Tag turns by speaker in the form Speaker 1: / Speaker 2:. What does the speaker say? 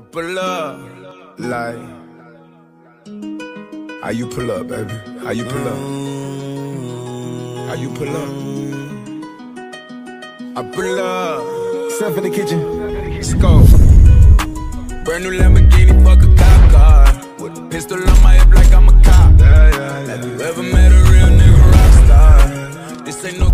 Speaker 1: pull up, like. How you pull up, baby? How you pull up? How you pull up? I pull up.
Speaker 2: Stuff in the kitchen.
Speaker 1: Let's go. Brand new Lamborghini, fuck a cop car. With a pistol on my hip like I'm a cop.
Speaker 2: Yeah, yeah,
Speaker 1: Have you ever met a real nigga rockstar? This ain't no.